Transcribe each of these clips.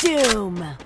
Doom!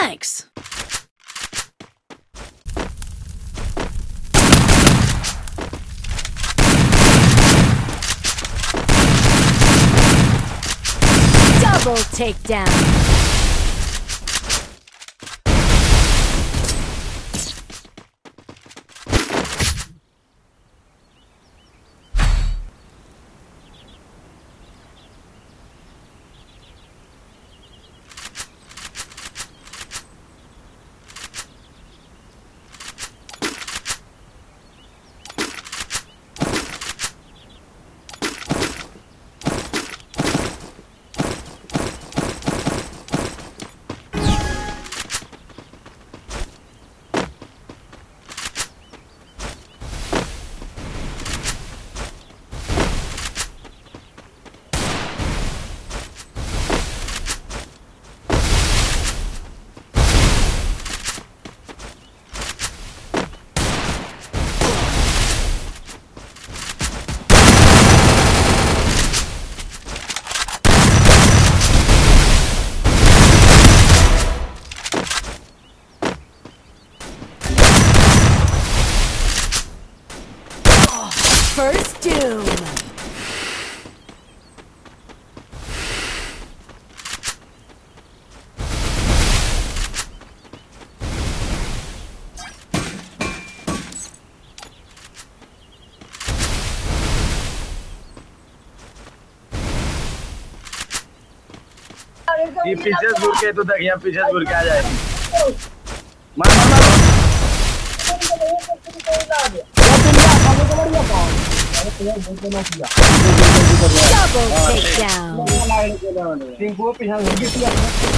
Thanks. Double takedown. ये पीछे दूर घूर के तू देख यहाँ पीछे दूर घूर के आ जाएगी। मार मार मार। Double takedown. टिंकू पीछा घूम के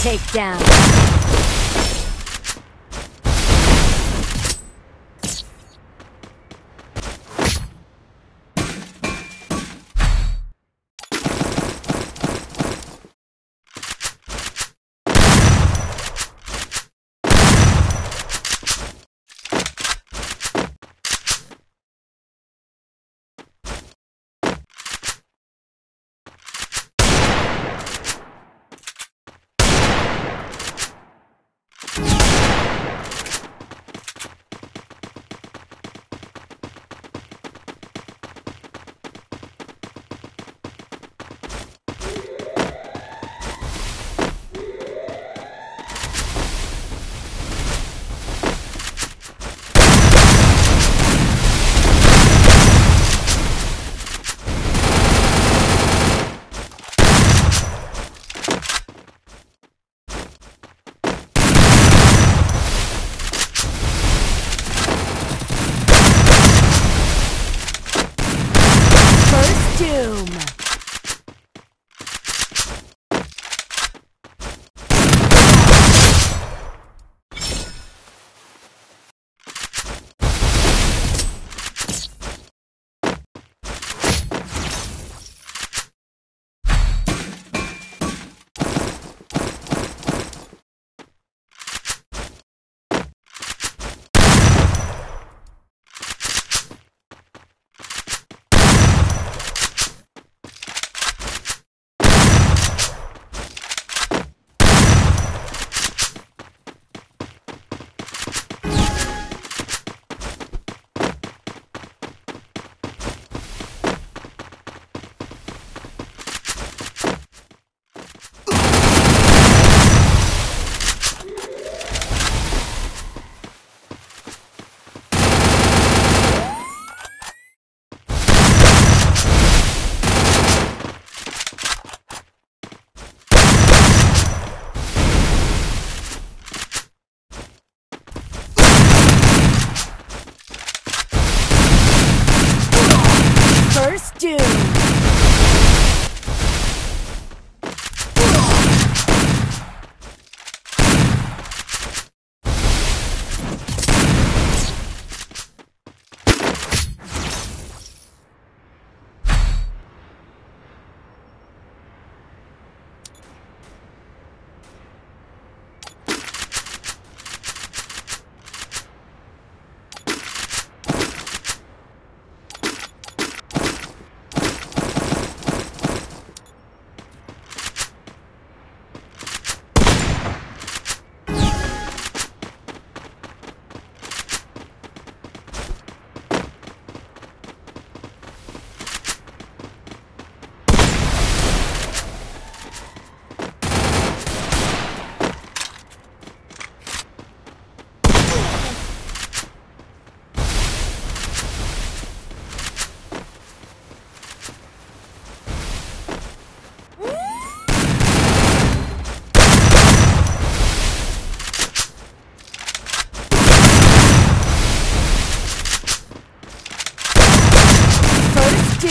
Takedown.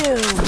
you.